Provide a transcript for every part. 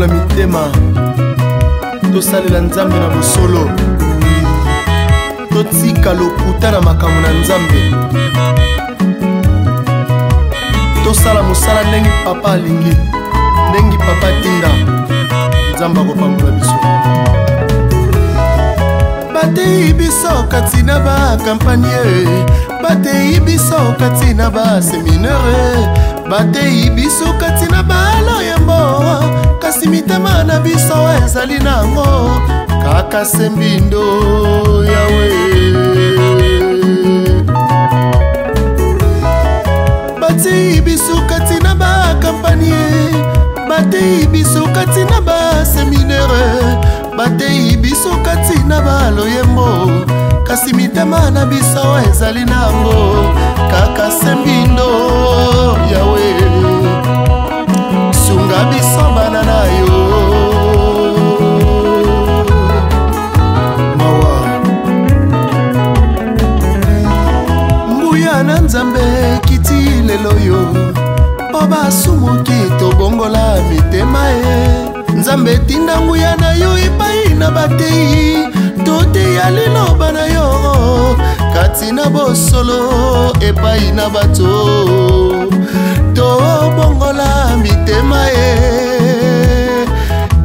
lokola mitema tosalela nzambe na bosolo totika lokuta na makambo na nzambe tosala mosala ndenge papa alingi ndenge papa atinda nzambe akopambola biso batei biso kati na bakampanie batei biso kati na baseminere bateyi biso kati na balo yambo kasi mitema na biso ezali nango kaka sembindo yawe bateyi biso kati na bakampanie bateyi biso kati na baseminere bateyi biso kati na baloyembo kasi mitema na biso ezali nango kaka sembi nzambe ekiti lelo yo mpo basumuki tobongola mitema ye nzambe etinda nguya na yo epai na batei toteya liloba na yo kati na bosolo epai na bato tobongola mitema ye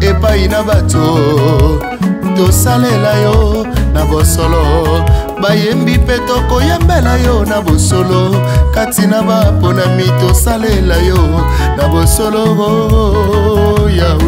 epai na bato tosalela yo na bosolo bayembi mpe tokoyembela yo na bosolo kati na baponami tosalela yo na bosolo oh, oh, oh, yawe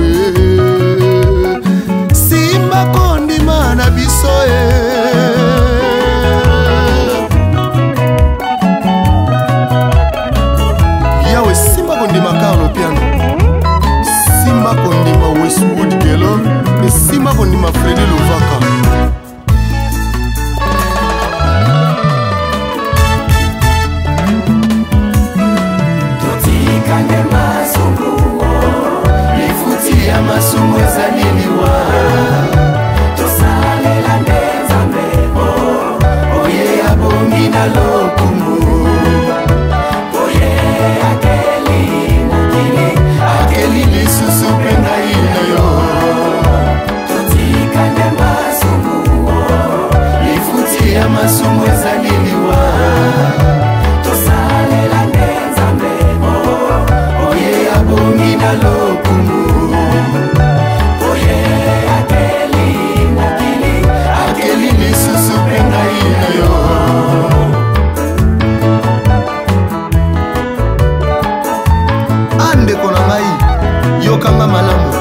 yokanga malamu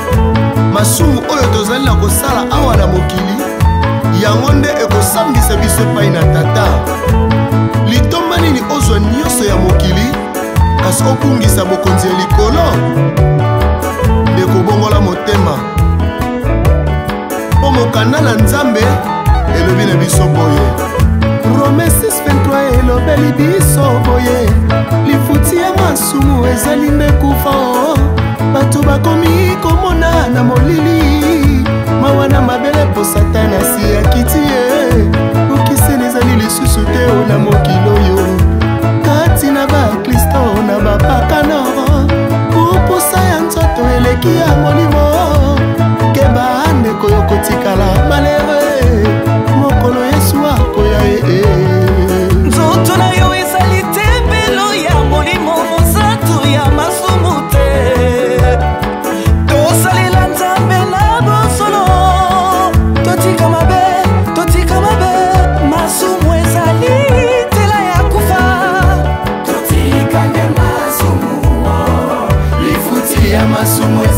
masumu oyo tozali na kosala awa na mokili yango nde ekosambisa biso epai na tata litomba nini ozwa nyonso ya mokili kasi obungisa bokonzi ya likolo nde kobongola motema mpo mokanda na nzambe elobi na biso boye rome 623 elobeli biso boye lifuti ya masumu ezali nde kufa oh. bato bakomi komo más